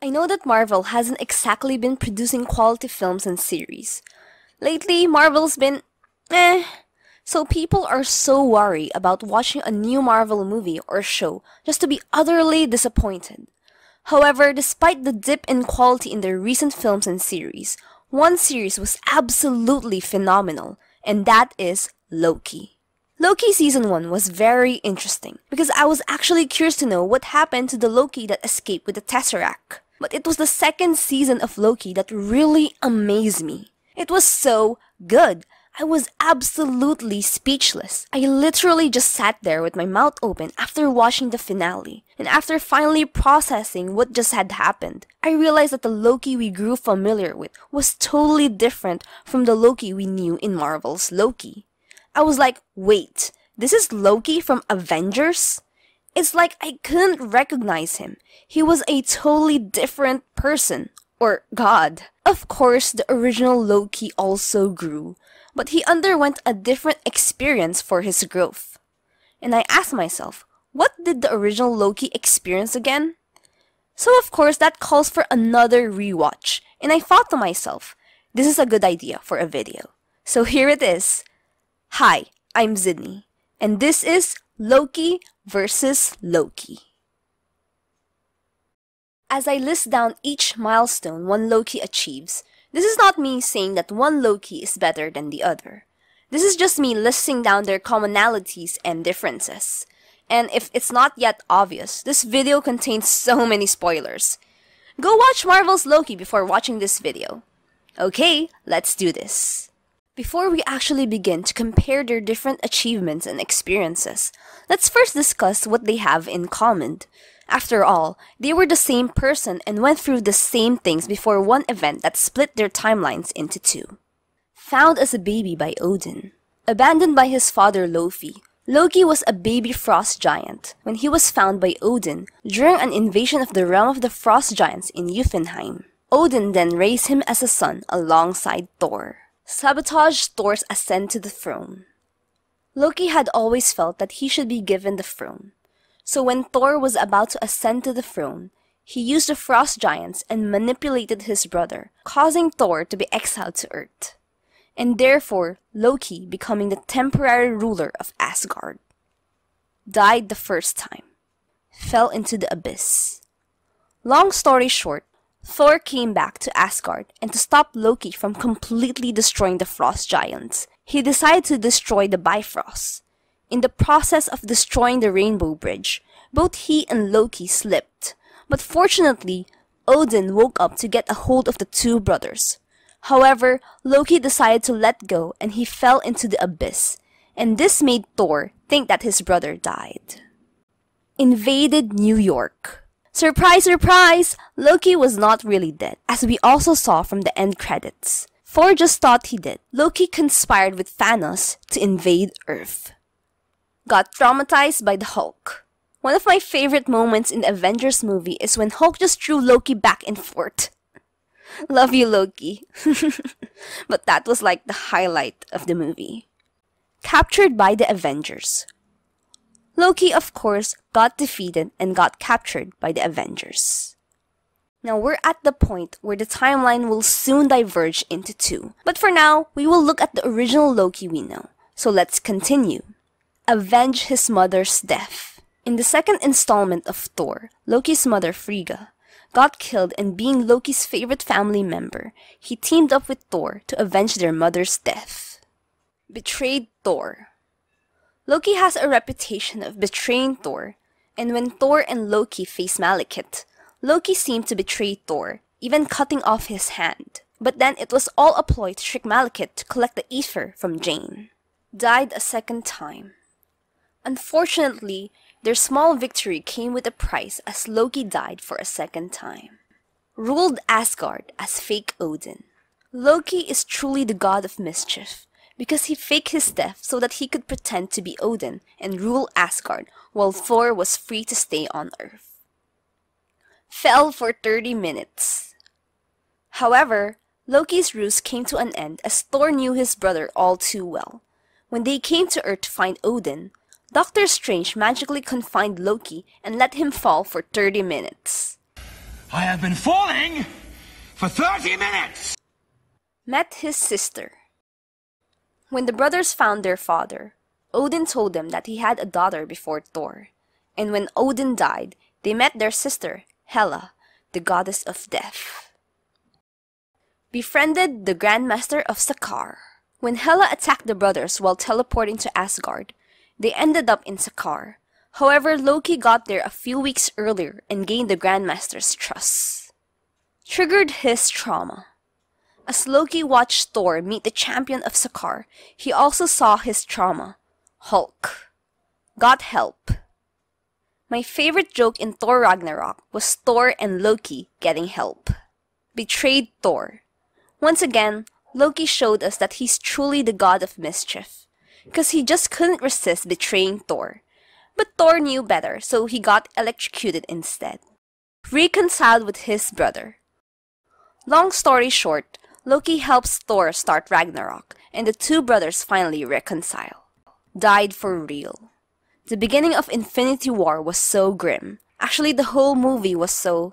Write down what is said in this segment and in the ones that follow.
I know that Marvel hasn't exactly been producing quality films and series. Lately, Marvel's been eh. So people are so worried about watching a new Marvel movie or show just to be utterly disappointed. However, despite the dip in quality in their recent films and series, one series was absolutely phenomenal, and that is Loki. Loki season 1 was very interesting because I was actually curious to know what happened to the Loki that escaped with the Tesseract. But it was the second season of Loki that really amazed me. It was so good. I was absolutely speechless. I literally just sat there with my mouth open after watching the finale. And after finally processing what just had happened, I realized that the Loki we grew familiar with was totally different from the Loki we knew in Marvel's Loki. I was like, wait, this is Loki from Avengers? It's like I couldn't recognize him. He was a totally different person. Or God. Of course, the original Loki also grew, but he underwent a different experience for his growth. And I asked myself, what did the original Loki experience again? So of course that calls for another rewatch, and I thought to myself, this is a good idea for a video. So here it is. Hi, I'm Zidney, and this is Loki versus Loki. As I list down each milestone one Loki achieves, this is not me saying that one Loki is better than the other. This is just me listing down their commonalities and differences. And if it's not yet obvious, this video contains so many spoilers. Go watch Marvel's Loki before watching this video. Okay, let's do this. Before we actually begin to compare their different achievements and experiences, let's first discuss what they have in common. After all, they were the same person and went through the same things before one event that split their timelines into two. Found as a baby by Odin. Abandoned by his father Loki, Loki was a baby frost giant when he was found by Odin during an invasion of the realm of the frost giants in Jotunheim. Odin then raised him as a son alongside Thor sabotaged Thor's ascent to the throne. Loki had always felt that he should be given the throne. So when Thor was about to ascend to the throne, he used the frost giants and manipulated his brother, causing Thor to be exiled to Earth. And therefore, Loki becoming the temporary ruler of Asgard. Died the first time. Fell into the abyss. Long story short, Thor came back to Asgard, and to stop Loki from completely destroying the Frost Giants, he decided to destroy the Bifrost. In the process of destroying the Rainbow Bridge, both he and Loki slipped, but fortunately, Odin woke up to get a hold of the two brothers. However, Loki decided to let go and he fell into the abyss, and this made Thor think that his brother died. Invaded New York Surprise, surprise! Loki was not really dead, as we also saw from the end credits. Thor just thought he did. Loki conspired with Thanos to invade Earth. Got traumatized by the Hulk. One of my favorite moments in the Avengers movie is when Hulk just threw Loki back and forth. Love you, Loki. but that was like the highlight of the movie. Captured by the Avengers. Loki, of course, got defeated and got captured by the Avengers. Now we're at the point where the timeline will soon diverge into two. But for now, we will look at the original Loki we know. So let's continue. Avenge his mother's death. In the second installment of Thor, Loki's mother Frigga got killed and being Loki's favorite family member, he teamed up with Thor to avenge their mother's death. Betrayed Thor. Loki has a reputation of betraying Thor, and when Thor and Loki face Malekith, Loki seemed to betray Thor, even cutting off his hand. But then it was all a ploy to trick Malekith to collect the ether from Jane. Died a second time. Unfortunately, their small victory came with a price as Loki died for a second time. Ruled Asgard as fake Odin. Loki is truly the god of mischief, because he faked his death so that he could pretend to be Odin and rule Asgard while Thor was free to stay on Earth. Fell for 30 minutes. However, Loki's ruse came to an end as Thor knew his brother all too well. When they came to Earth to find Odin, Doctor Strange magically confined Loki and let him fall for 30 minutes. I have been falling for 30 minutes! Met his sister. When the brothers found their father, Odin told them that he had a daughter before Thor. And when Odin died, they met their sister, Hela, the goddess of death. Befriended the Grandmaster of Sakaar. When Hela attacked the brothers while teleporting to Asgard, they ended up in Sakaar. However, Loki got there a few weeks earlier and gained the Grandmaster's trust. Triggered his trauma. As Loki watched Thor meet the champion of Sakaar, he also saw his trauma, Hulk. Got help. My favorite joke in Thor Ragnarok was Thor and Loki getting help. Betrayed Thor. Once again, Loki showed us that he's truly the god of mischief, because he just couldn't resist betraying Thor. But Thor knew better, so he got electrocuted instead. Reconciled with his brother. Long story short, Loki helps Thor start Ragnarok, and the two brothers finally reconcile. Died for real. The beginning of Infinity War was so grim. Actually, the whole movie was so.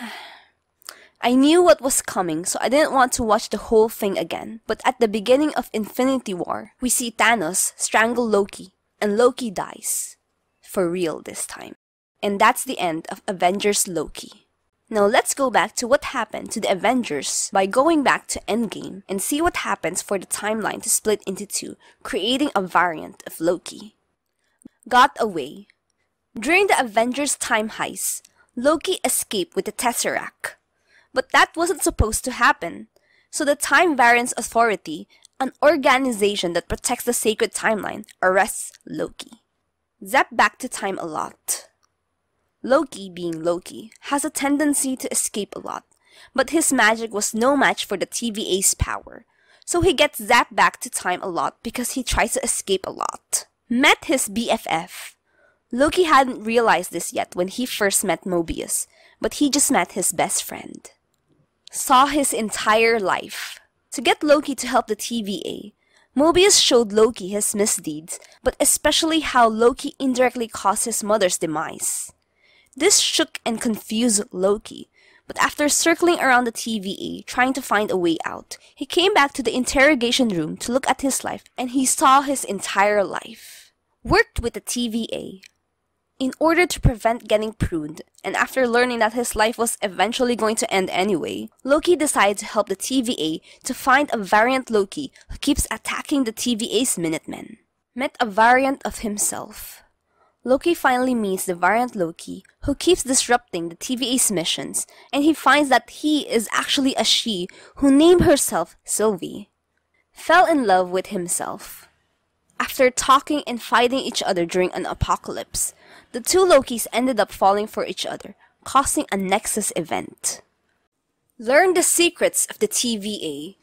I knew what was coming, so I didn't want to watch the whole thing again. But at the beginning of Infinity War, we see Thanos strangle Loki, and Loki dies. For real this time. And that's the end of Avengers Loki. Now let's go back to what happened to the Avengers by going back to Endgame and see what happens for the timeline to split into two, creating a variant of Loki. Got away. During the Avengers time heist, Loki escaped with the Tesseract. But that wasn't supposed to happen. So the Time Variance Authority, an organization that protects the sacred timeline, arrests Loki. Zap back to time a lot. Loki, being Loki, has a tendency to escape a lot, but his magic was no match for the TVA's power, so he gets zapped back to time a lot because he tries to escape a lot. Met his BFF. Loki hadn't realized this yet when he first met Mobius, but he just met his best friend saw his entire life. To get Loki to help the TVA, Mobius showed Loki his misdeeds, but especially how Loki indirectly caused his mother's demise. This shook and confused Loki, but after circling around the TVA trying to find a way out, he came back to the interrogation room to look at his life and he saw his entire life. Worked with the TVA, in order to prevent getting pruned, and after learning that his life was eventually going to end anyway, Loki decided to help the TVA to find a variant Loki who keeps attacking the TVA's Minutemen. Met a variant of himself. Loki finally meets the variant Loki who keeps disrupting the TVA's missions, and he finds that he is actually a she who named herself Sylvie. Fell in love with himself. After talking and fighting each other during an apocalypse, the two Lokis ended up falling for each other, causing a Nexus event. Learn the secrets of the TVA.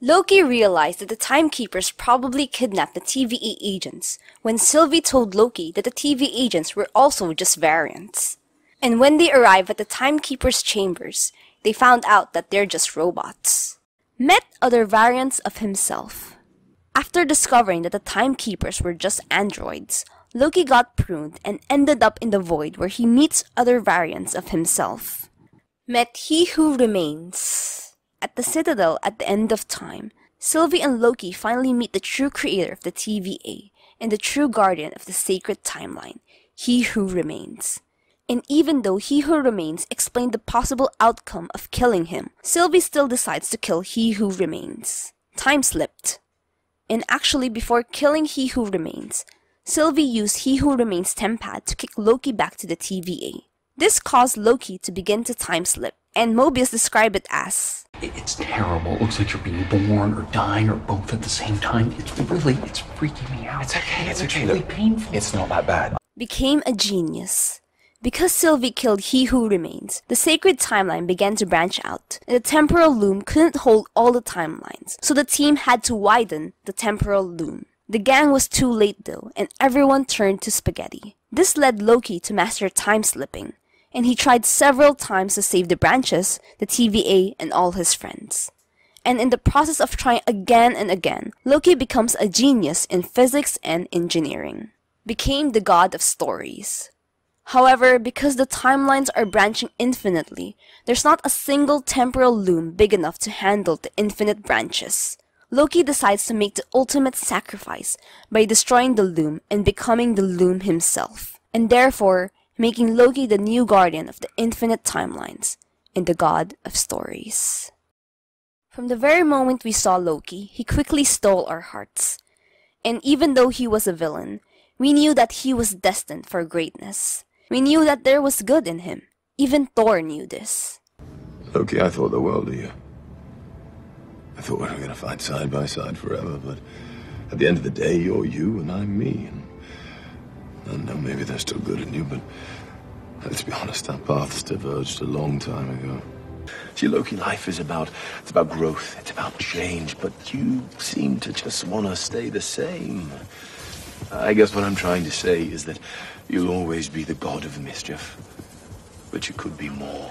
Loki realized that the Timekeepers probably kidnapped the TVA agents when Sylvie told Loki that the TVA agents were also just variants. And when they arrive at the Timekeepers' chambers, they found out that they're just robots. Met other variants of himself. After discovering that the Timekeepers were just androids, Loki got pruned and ended up in the void where he meets other variants of himself. Met He Who Remains. At the Citadel at the end of time, Sylvie and Loki finally meet the true creator of the TVA and the true guardian of the sacred timeline, He Who Remains. And even though He Who Remains explained the possible outcome of killing him, Sylvie still decides to kill He Who Remains. Time slipped. And actually, before killing He Who Remains, Sylvie used He Who Remains Tempad to kick Loki back to the TVA. This caused Loki to begin to time slip, and Mobius described it as It's terrible. It looks like you're being born or dying or both at the same time. It's really, it's freaking me out. It's okay, it's okay. really Look, painful. It's not that bad. became a genius. Because Sylvie killed He Who Remains, the sacred timeline began to branch out, and the temporal loom couldn't hold all the timelines, so the team had to widen the temporal loom. The gang was too late though, and everyone turned to spaghetti. This led Loki to master time slipping, and he tried several times to save the branches, the TVA, and all his friends. And in the process of trying again and again, Loki becomes a genius in physics and engineering. Became the god of stories. However, because the timelines are branching infinitely, there's not a single temporal loom big enough to handle the infinite branches. Loki decides to make the ultimate sacrifice by destroying the loom and becoming the loom himself, and therefore making Loki the new guardian of the infinite timelines and the god of stories. From the very moment we saw Loki, he quickly stole our hearts. And even though he was a villain, we knew that he was destined for greatness. We knew that there was good in him. Even Thor knew this. Loki, I thought the world of you. I thought we were going to fight side by side forever, but at the end of the day, you're you and I'm me. I know, maybe there's still good in you, but let's be honest, our paths diverged a long time ago. See, Loki, life is about it's about growth, it's about change, but you seem to just want to stay the same. I guess what I'm trying to say is that you'll always be the god of mischief, but you could be more.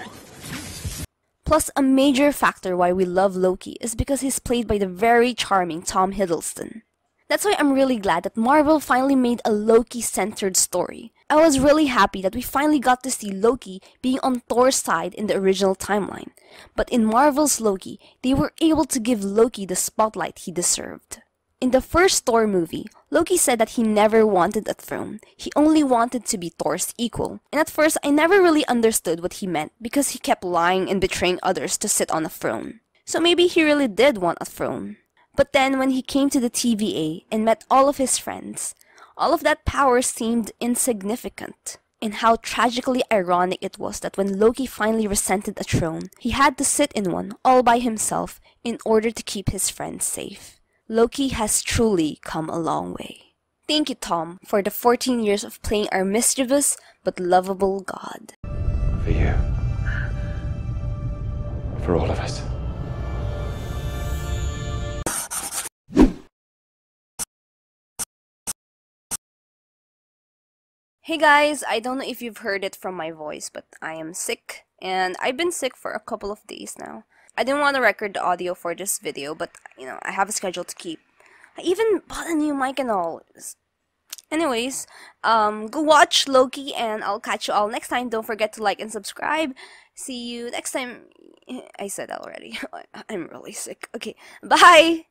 Plus, a major factor why we love Loki is because he's played by the very charming Tom Hiddleston. That's why I'm really glad that Marvel finally made a Loki centered story. I was really happy that we finally got to see Loki being on Thor's side in the original timeline. But in Marvel's Loki, they were able to give Loki the spotlight he deserved. In the first Thor movie, Loki said that he never wanted a throne. He only wanted to be Thor's equal. And at first, I never really understood what he meant because he kept lying and betraying others to sit on a throne. So maybe he really did want a throne. But then when he came to the TVA and met all of his friends, all of that power seemed insignificant. And how tragically ironic it was that when Loki finally resented a throne, he had to sit in one all by himself in order to keep his friends safe. Loki has truly come a long way. Thank you, Tom, for the 14 years of playing our mischievous but lovable god. For you. For all of us. Hey guys, I don't know if you've heard it from my voice, but I am sick, and I've been sick for a couple of days now. I didn't want to record the audio for this video, but you know, I have a schedule to keep. I even bought a new mic and all. Anyways, um, go watch Loki, and I'll catch you all next time. Don't forget to like and subscribe. See you next time. I said that already. I'm really sick. Okay, bye!